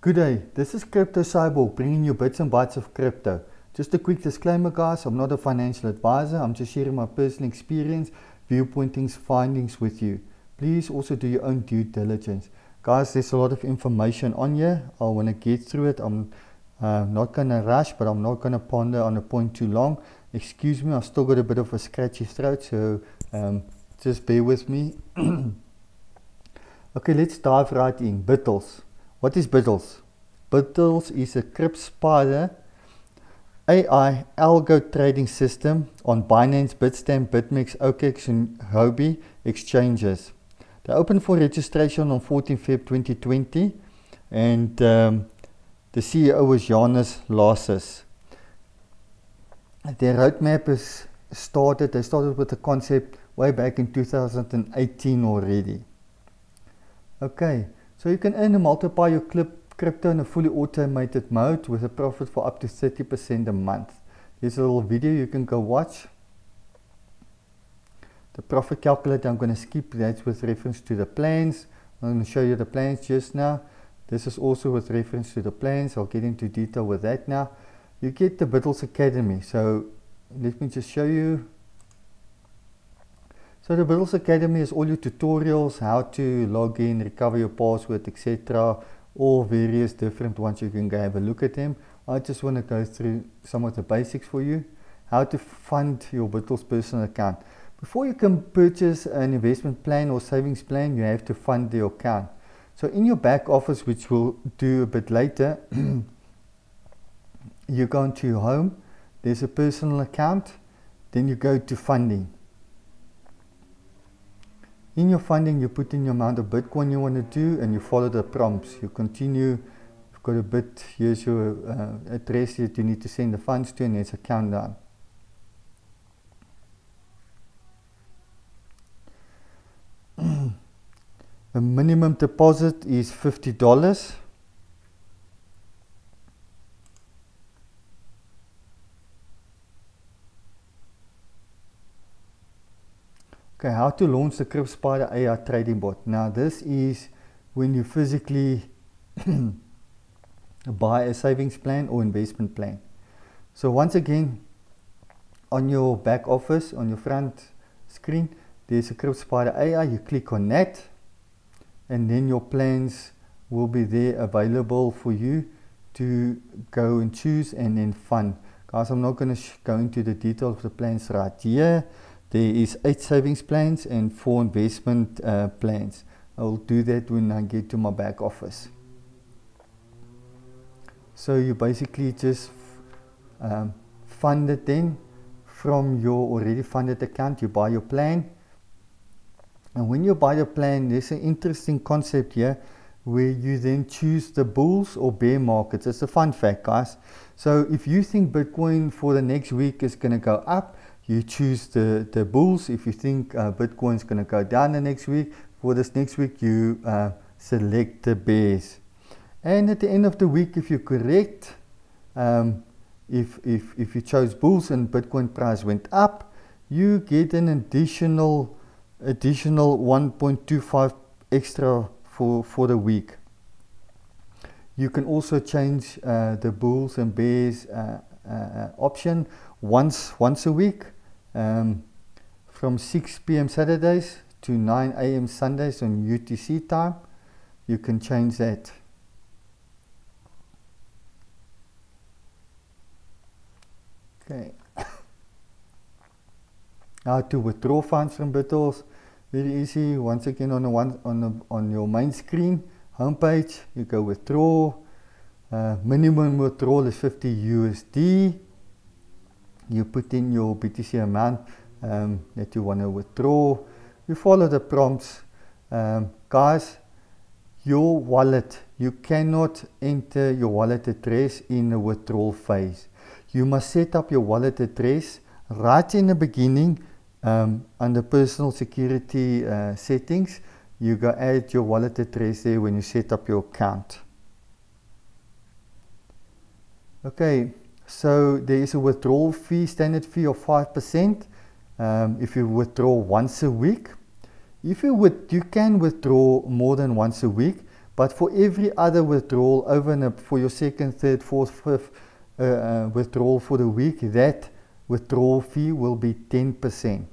Good day, this is Crypto Cyborg bringing you bits and bytes of crypto. Just a quick disclaimer, guys I'm not a financial advisor, I'm just sharing my personal experience, viewpointings, findings with you. Please also do your own due diligence. Guys, there's a lot of information on here. I want to get through it. I'm uh, not going to rush, but I'm not going to ponder on a point too long. Excuse me, I've still got a bit of a scratchy throat, so um, just bear with me. okay, let's dive right in. Bitles. What is Bitles? Bitles is a CryptSpider AI algo trading system on Binance, Bitstamp, BitMEX, OKEX and Huobi exchanges. They opened for registration on 14 Feb 2020 and um, the CEO was Janus Lasses. Their roadmap is started, they started with the concept way back in 2018 already. Okay, so you can earn and multiply your clip crypto in a fully automated mode with a profit for up to 30% a month. There's a little video you can go watch. The profit calculator I'm going to skip, that's with reference to the plans. I'm going to show you the plans just now. This is also with reference to the plans. I'll get into detail with that now. You get the Bitles Academy. So let me just show you so the Bitles Academy is all your tutorials, how to log in, recover your password, etc. All various different ones, you can go have a look at them. I just want to go through some of the basics for you. How to fund your Bitles personal account. Before you can purchase an investment plan or savings plan, you have to fund the account. So in your back office, which we'll do a bit later, you go into your home, there's a personal account, then you go to funding. In your funding, you put in the amount of Bitcoin you want to do and you follow the prompts. You continue, you've got a bit, here's your uh, address that you need to send the funds to and there's a countdown. a minimum deposit is $50. Okay, how to launch the CryptSpider AI trading bot. Now this is when you physically buy a savings plan or investment plan. So once again, on your back office, on your front screen, there's a CryptSpider AI. You click on that and then your plans will be there available for you to go and choose and then fund. Guys, I'm not going to go into the details of the plans right here. There is eight savings plans and four investment uh, plans. I'll do that when I get to my back office. So you basically just um, fund it then from your already funded account. You buy your plan. And when you buy the plan, there's an interesting concept here where you then choose the bulls or bear markets. It's a fun fact, guys. So if you think Bitcoin for the next week is going to go up, you choose the, the bulls. If you think uh, Bitcoin is going to go down the next week, for this next week, you uh, select the bears. And at the end of the week, if you're correct, um, if, if, if you chose bulls and Bitcoin price went up, you get an additional additional 1.25 extra for, for the week. You can also change uh, the bulls and bears uh, uh, option once once a week um, from 6 p.m. Saturdays to 9 a.m. Sundays on UTC time. You can change that. Okay. How to withdraw funds from Bitles. Very easy. Once again on the one on the, on your main screen homepage, you go withdraw. Uh, minimum withdrawal is 50 USD you put in your BTC amount um, that you want to withdraw. You follow the prompts. Um, guys, your wallet, you cannot enter your wallet address in the withdrawal phase. You must set up your wallet address right in the beginning um, under personal security uh, settings. You go add your wallet address there when you set up your account. Okay, so there is a withdrawal fee, standard fee of 5% um, if you withdraw once a week. If you would, you can withdraw more than once a week, But for every other withdrawal over and up for your second, third, fourth, fifth uh, uh, withdrawal for the week, that withdrawal fee will be 10%.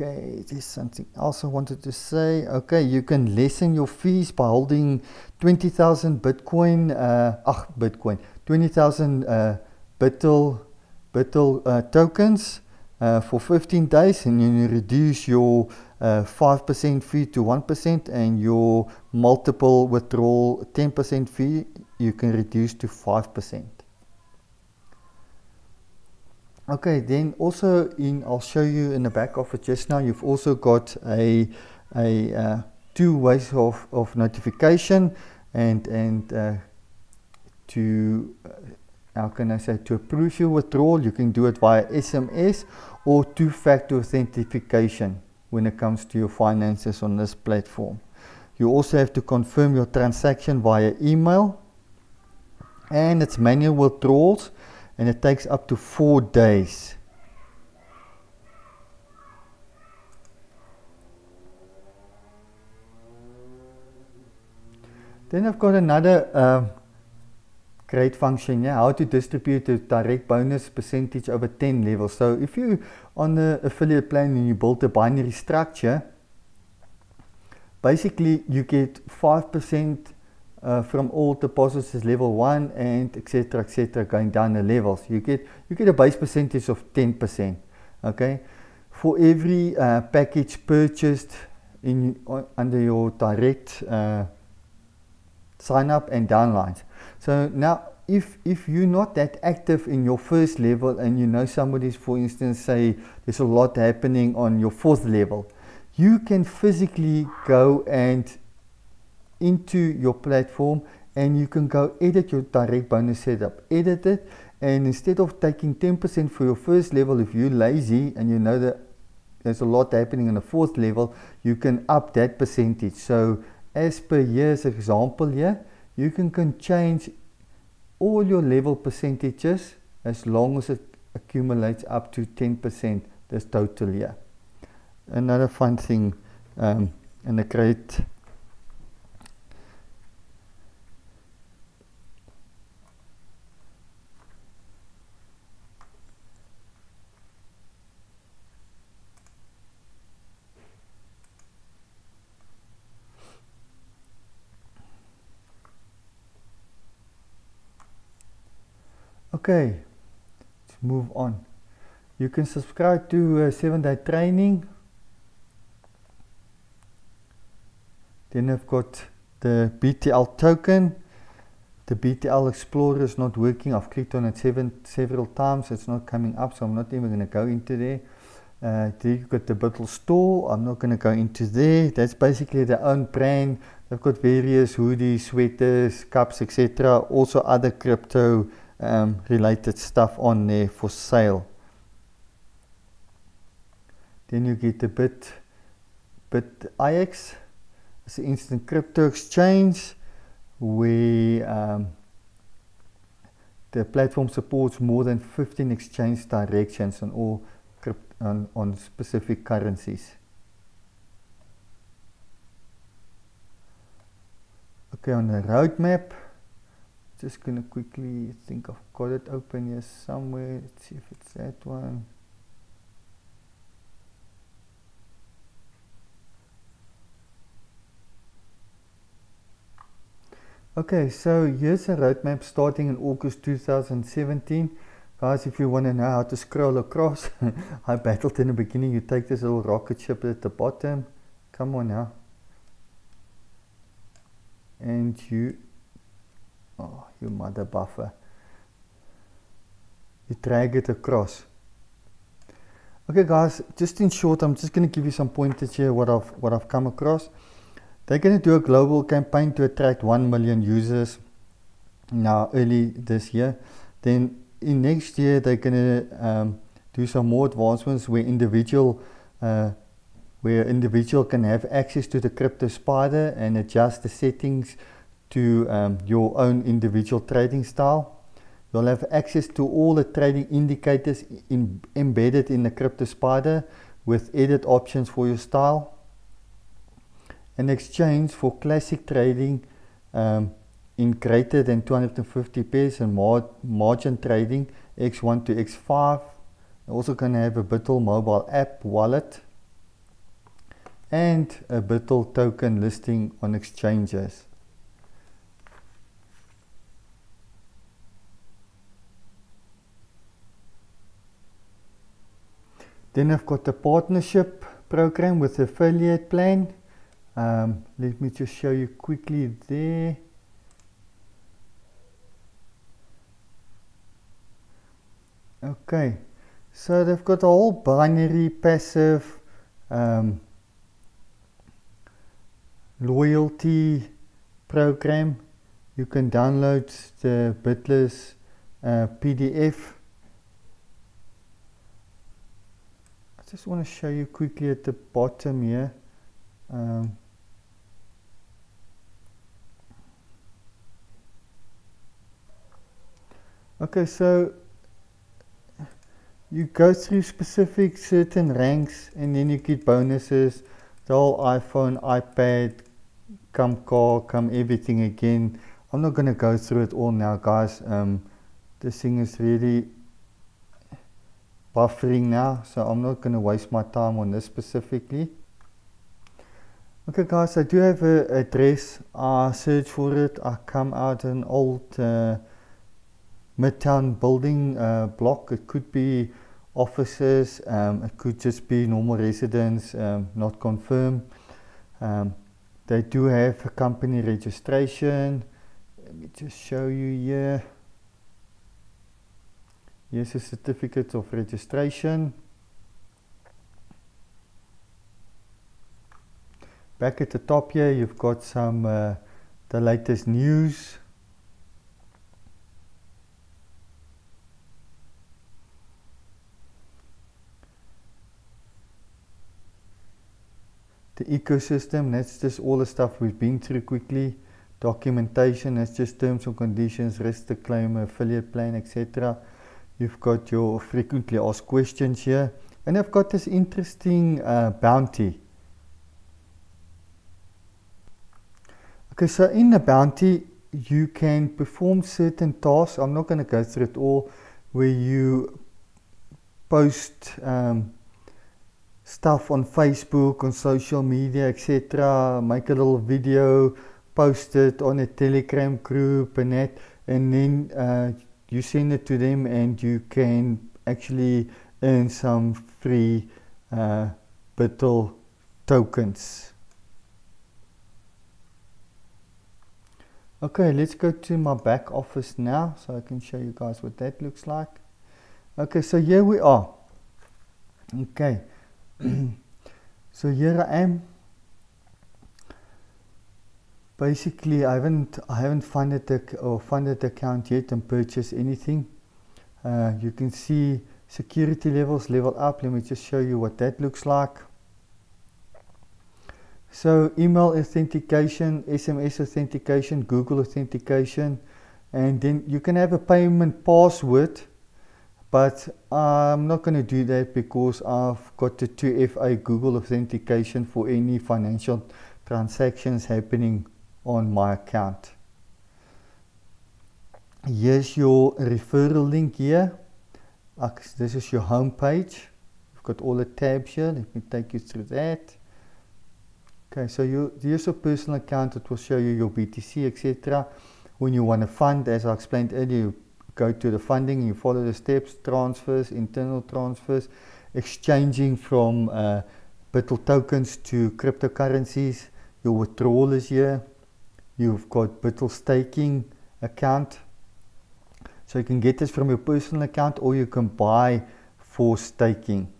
Okay, there's something else I wanted to say. Okay, you can lessen your fees by holding 20,000 Bitcoin, uh, ach, Bitcoin, 20,000 uh, BITL, BITL uh, tokens uh, for 15 days and you reduce your uh, 5% fee to 1% and your multiple withdrawal 10% fee you can reduce to 5%. Okay, then also in, I'll show you in the back of just now, you've also got a, a uh, two ways of, of notification and, and uh, to, uh, how can I say, to approve your withdrawal, you can do it via SMS or two-factor authentication when it comes to your finances on this platform. You also have to confirm your transaction via email and it's manual withdrawals and it takes up to four days. Then I've got another uh, great function, yeah, how to distribute the direct bonus percentage over 10 levels. So if you on the affiliate plan and you build a binary structure, basically you get 5% uh, from all deposits is level one and etc etc going down the levels. You get you get a base percentage of 10% okay? For every uh, package purchased in uh, under your direct uh, sign up and downlines so now if if you're not that active in your first level and you know somebody's for instance say there's a lot happening on your fourth level you can physically go and into your platform and you can go edit your direct bonus setup. Edit it and instead of taking 10% for your first level, if you're lazy and you know that there's a lot happening in the fourth level, you can up that percentage. So as per year's example here, you can, can change all your level percentages as long as it accumulates up to 10% this total year. Another fun thing um, and a great Okay, let's move on. You can subscribe to uh, 7 day training. Then I've got the BTL token. The BTL Explorer is not working. I've clicked on it seven, several times. It's not coming up, so I'm not even going to go into there. Uh, then you've got the Bitl store. I'm not going to go into there. That's basically their own brand. They've got various hoodies, sweaters, cups, etc. Also other crypto um, related stuff on there for sale. Then you get a bit, bit IX, it's an instant crypto exchange where um, the platform supports more than 15 exchange directions on all on, on specific currencies. Okay, on the roadmap, just gonna quickly think I've got it open here somewhere. Let's see if it's that one. Okay so here's a roadmap starting in August 2017 guys if you want to know how to scroll across I battled in the beginning. You take this little rocket ship at the bottom. Come on now. And you Oh, you mother buffer. You drag it across. Okay guys, just in short, I'm just going to give you some pointers here what I've, what I've come across. They're going to do a global campaign to attract 1 million users now early this year. Then in next year, they're going to um, do some more advancements where individual uh, where individual can have access to the crypto spider and adjust the settings to um, your own individual trading style. You'll have access to all the trading indicators in, embedded in the Crypto Spider with edit options for your style. An exchange for classic trading um, in greater than 250 pairs and mar margin trading X1 to X5. Also going to have a Bittl mobile app wallet and a Bittl token listing on exchanges. Then I've got the partnership program with affiliate plan. Um, let me just show you quickly there. Okay, so they've got a whole binary passive um, loyalty program. You can download the Bitles uh, PDF. Just want to show you quickly at the bottom here. Um, okay, so you go through specific certain ranks and then you get bonuses. The whole iPhone, iPad, come car, come everything again. I'm not going to go through it all now, guys. Um, this thing is really buffering now, so I'm not going to waste my time on this specifically. Okay guys, I do have an address. I search for it. I come out an old uh, Midtown building uh, block. It could be offices, um, it could just be normal residents, um, not confirmed. Um, they do have a company registration. Let me just show you here. Here's a certificate of registration. Back at the top here, you've got some uh, the latest news. The ecosystem, that's just all the stuff we've been through quickly. Documentation, that's just terms and conditions, risk disclaimer, affiliate plan, etc. You've got your frequently asked questions here. And I've got this interesting uh, bounty. Okay, so in the bounty, you can perform certain tasks. I'm not going to go through it all, where you post um, stuff on Facebook, on social media, etc. Make a little video, post it on a Telegram group and that, and then uh, you send it to them, and you can actually earn some free uh, Bittl tokens. Okay, let's go to my back office now so I can show you guys what that looks like. Okay, so here we are. Okay, so here I am. Basically, I haven't I haven't funded the or funded the account yet and purchased anything. Uh, you can see security levels level up. Let me just show you what that looks like. So email authentication, SMS authentication, Google authentication, and then you can have a payment password, but I'm not going to do that because I've got the 2FA Google authentication for any financial transactions happening on my account. Here's your referral link here. This is your home page. You've got all the tabs here. Let me take you through that. Okay, so you use a personal account that will show you your BTC, etc. When you want to fund, as I explained earlier, you go to the funding, you follow the steps, transfers, internal transfers, exchanging from uh, Bittl tokens to cryptocurrencies. Your withdrawal is here. You've got Bittl staking account. So you can get this from your personal account or you can buy for staking.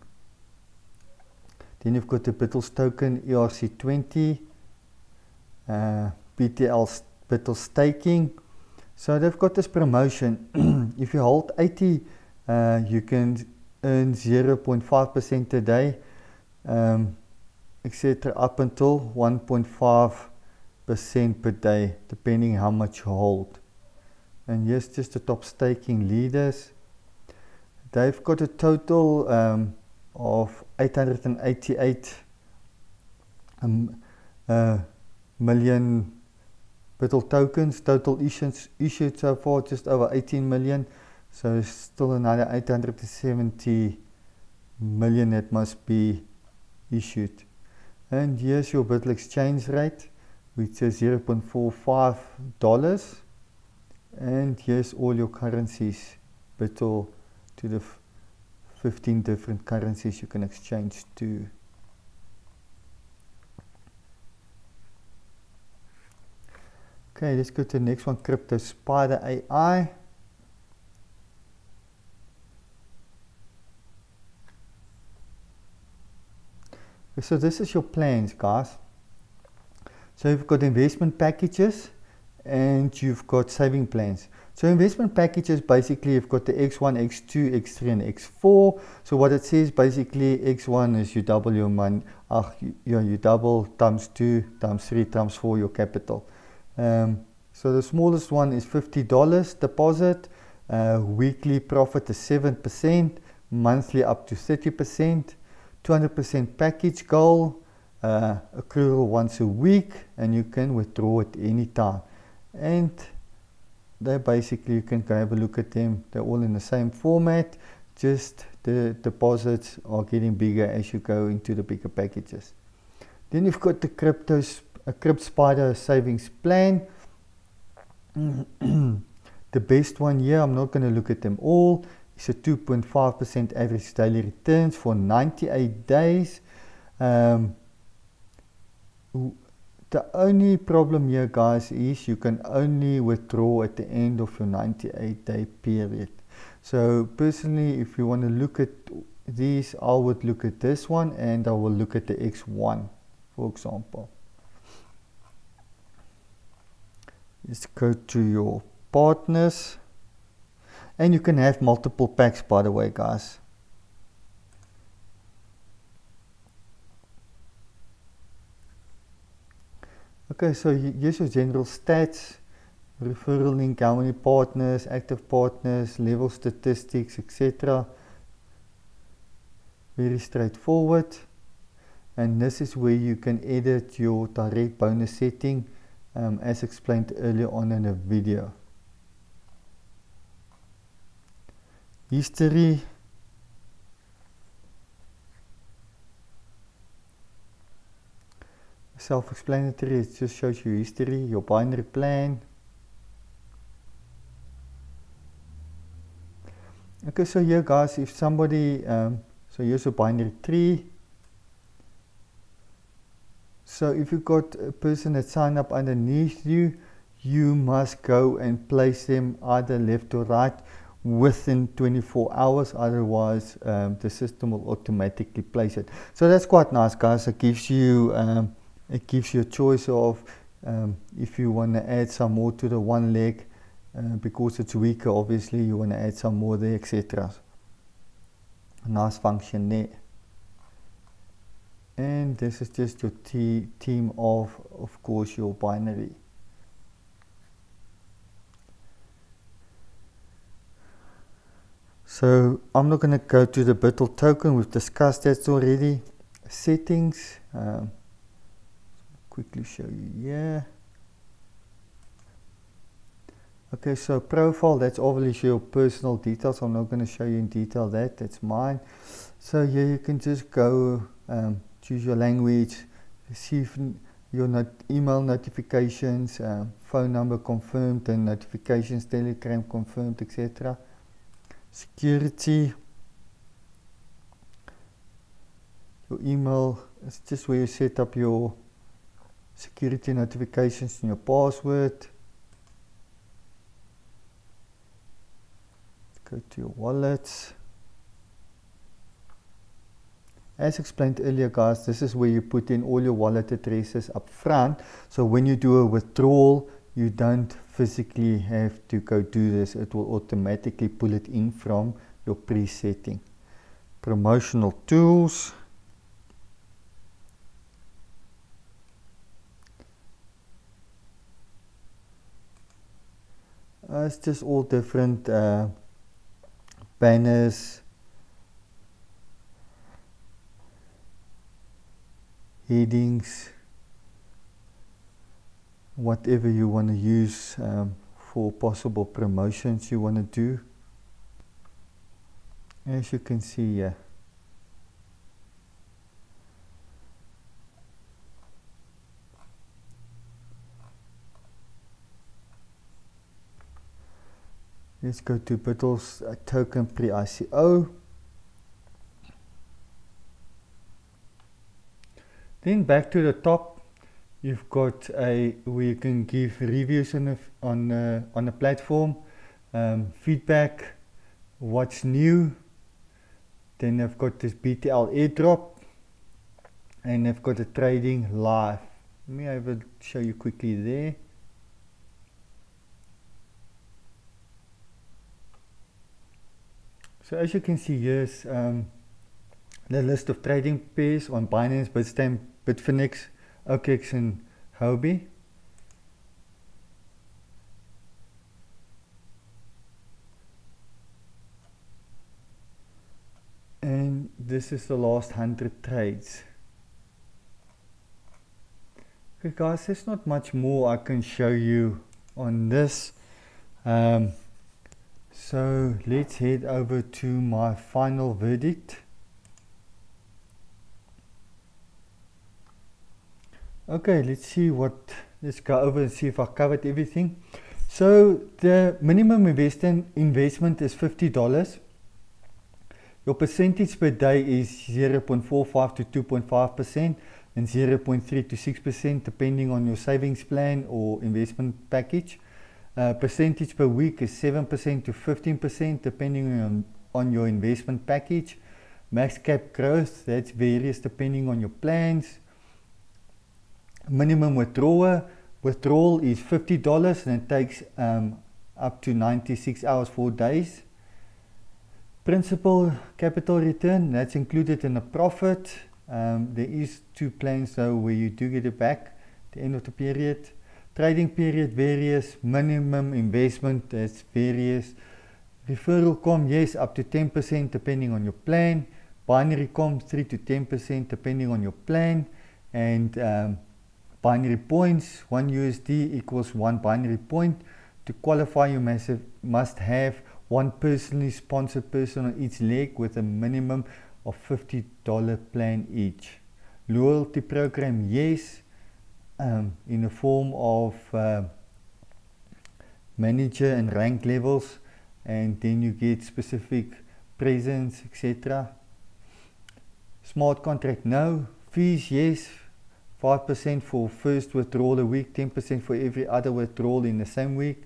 Then you've got the Bittls token ERC20, uh, BTL Bittl staking. So they've got this promotion. if you hold 80, uh, you can earn 0.5% a day, um, etc. up until 1.5% per day, depending how much you hold. And yes, just the top staking leaders. They've got a total um, of 888 um, uh, million BUIDL tokens. Total issued, issued so far just over 18 million. So still another 870 million that must be issued. And here's your BUIDL exchange rate, which is 0.45 dollars. And here's all your currencies, BUIDL to the 15 different currencies you can exchange to. Okay, let's go to the next one, Crypto Spider AI. So this is your plans, guys. So you've got investment packages and you've got saving plans. So investment packages basically you've got the X1, X2, X3 and X4. So what it says basically X1 is you double your money, uh, you, you double times 2 times 3 times 4 your capital. Um, so the smallest one is $50 deposit, uh, weekly profit is 7%, monthly up to 30%, 200% package goal, uh, accrual once a week and you can withdraw at any time. And they basically, you can go have a look at them. They're all in the same format, just the deposits are getting bigger as you go into the bigger packages. Then you've got the crypto, a Crypt Spider savings plan. the best one here, I'm not going to look at them all, is a 2.5% average daily returns for 98 days. Um, the only problem here guys is you can only withdraw at the end of your 98 day period. So personally if you want to look at these I would look at this one and I will look at the X1 for example. Let's go to your partners and you can have multiple packs by the way guys. Okay, so here's your general stats, referral link, how many partners, active partners, level statistics, etc. Very straightforward. And this is where you can edit your direct bonus setting um, as explained earlier on in the video. History self-explanatory it just shows you history your binary plan. Okay so here guys if somebody um, so here's a binary tree. So if you've got a person that signed up underneath you you must go and place them either left or right within 24 hours. Otherwise um, the system will automatically place it. So that's quite nice guys. It gives you um, it gives you a choice of um, if you want to add some more to the one leg uh, because it's weaker obviously you want to add some more there etc nice function there. And this is just your team of of course your binary. So I'm not going to go to the BUIDL token. We've discussed that already. Settings um, quickly show you here. Okay, so profile, that's obviously your personal details. I'm not going to show you in detail that, that's mine. So here you can just go, um, choose your language, receive your not email notifications, um, phone number confirmed and notifications, telegram confirmed, etc. Security, your email, it's just where you set up your security notifications in your password. Go to your wallets. As explained earlier guys, this is where you put in all your wallet addresses up front. So when you do a withdrawal, you don't physically have to go do this. It will automatically pull it in from your pre-setting. Promotional tools. Uh, it's just all different uh, banners. headings, whatever you want to use um, for possible promotions you want to do. As you can see here. Let's go to Bitles uh, token pre-ICO. Then back to the top, you've got a where you can give reviews on a, on a, on a platform, um, feedback, what's new. Then I've got this BTL airdrop, and I've got the trading live. Let me have a show you quickly there. So as you can see, here's um, the list of trading pairs on Binance, Bitstamp, Bitfinex, OKX and Huobi. And this is the last 100 trades. Okay guys, there's not much more I can show you on this. Um, so let's head over to my final verdict. Okay, let's see what, let's go over and see if I covered everything. So the minimum investment investment is $50. Your percentage per day is 0.45 to 2.5% and 0.3 to 6% depending on your savings plan or investment package. Uh, percentage per week is 7% to 15% depending on, on your investment package. Max cap growth, that's various depending on your plans. Minimum withdrawal, withdrawal is $50 and it takes um, up to 96 hours, 4 days. Principal capital return, that's included in the profit. Um, there is two plans though where you do get it back at the end of the period. Trading period various, minimum investment that's various. Referral com, yes, up to 10% depending on your plan. Binary com, 3 to 10% depending on your plan. And um, binary points, 1 USD equals 1 binary point. To qualify, you must have, must have one personally sponsored person on each leg with a minimum of $50 plan each. Loyalty program, yes um, in the form of uh, manager and rank levels and then you get specific presence etc smart contract no. Fees yes. 5% for first withdrawal a week 10% for every other withdrawal in the same week.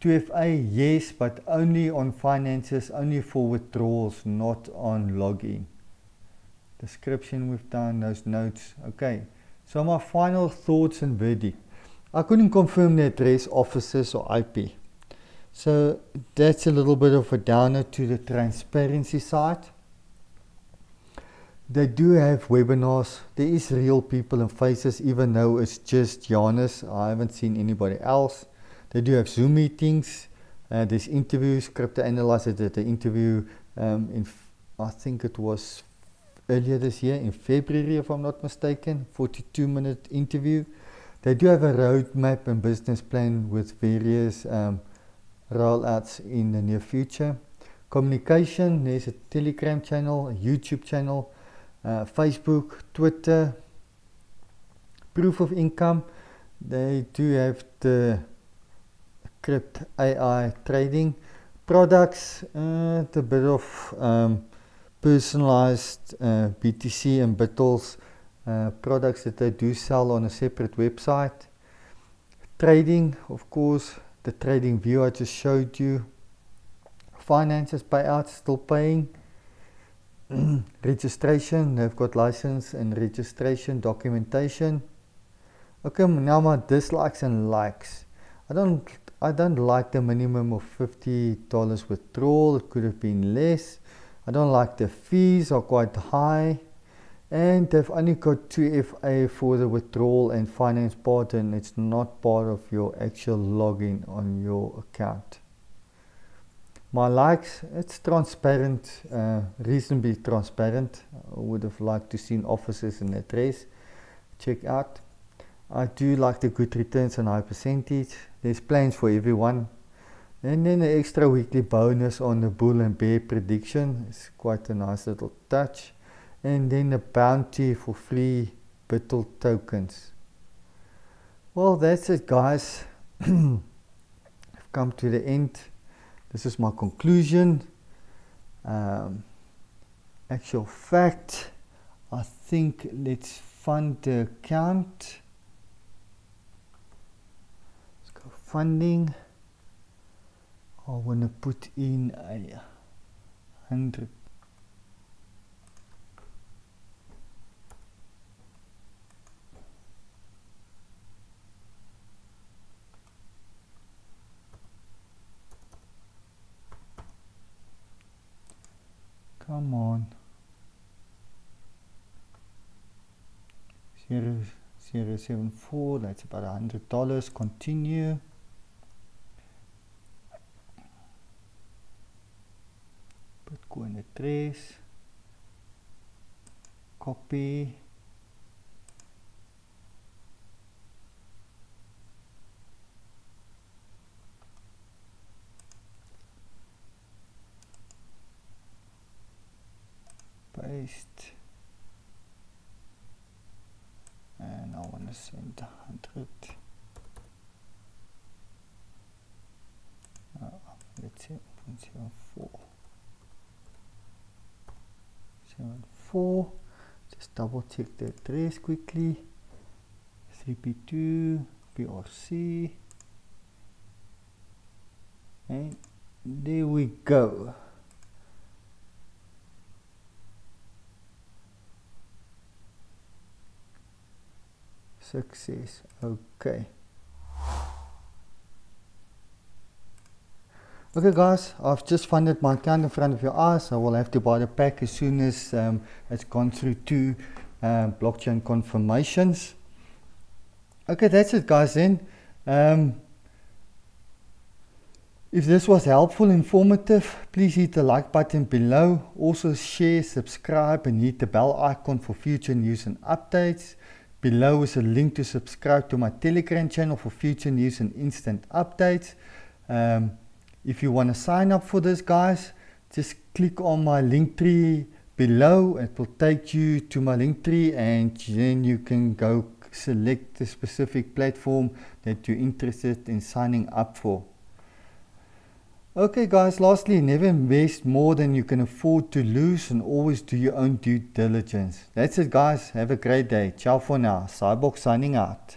2FA yes but only on finances only for withdrawals not on login. Description we've done those notes okay so my final thoughts and verdict. I couldn't confirm the address, offices or IP. So that's a little bit of a downer to the transparency side. They do have webinars. There is real people and faces even though it's just Janus. I haven't seen anybody else. They do have Zoom meetings. Uh, there's interviews. Crypto Analyzer did an interview um, in, I think it was earlier this year in February, if I'm not mistaken, 42 minute interview. They do have a roadmap and business plan with various um, rollouts in the near future. Communication, there's a Telegram channel, a YouTube channel, uh, Facebook, Twitter. Proof of income, they do have the crypt AI trading products, uh, a bit of um, personalized uh, BTC and Bitles uh, products that they do sell on a separate website. Trading, of course, the trading view I just showed you. Finances, payouts, still paying. registration, they've got license and registration documentation. Okay, now my dislikes and likes. I don't I don't like the minimum of $50 withdrawal. It could have been less. I don't like the fees are quite high and they've only got 2FA for the withdrawal and finance part and it's not part of your actual login on your account. My likes, it's transparent, uh, reasonably transparent. I would have liked to seen offices and address. check out. I do like the good returns and high percentage. There's plans for everyone. And then the extra weekly bonus on the bull and bear prediction is quite a nice little touch. And then the bounty for free BITL tokens. Well, that's it, guys. I've come to the end. This is my conclusion. Um, actual fact, I think let's fund the account. Let's go funding. I want to put in a hundred Come on. Zero, zero, seven, four, that's about a hundred dollars. Continue. Bitcoin. Copy. paste and I want to send 100 uh, let's say 0.74 74 just double check the address quickly. 3p2 PRC and there we go. Success. Okay okay guys I've just funded my account in front of your eyes. I will have to buy the pack as soon as um, it's gone through two um, blockchain confirmations. Okay that's it guys then. Um, if this was helpful informative please hit the like button below. Also share subscribe and hit the bell icon for future news and updates. Below is a link to subscribe to my Telegram channel for future news and instant updates. Um, if you want to sign up for this, guys, just click on my link tree below. It will take you to my link tree and then you can go select the specific platform that you're interested in signing up for. Okay guys, lastly, never invest more than you can afford to lose and always do your own due diligence. That's it guys, have a great day. Ciao for now, Cyborg signing out.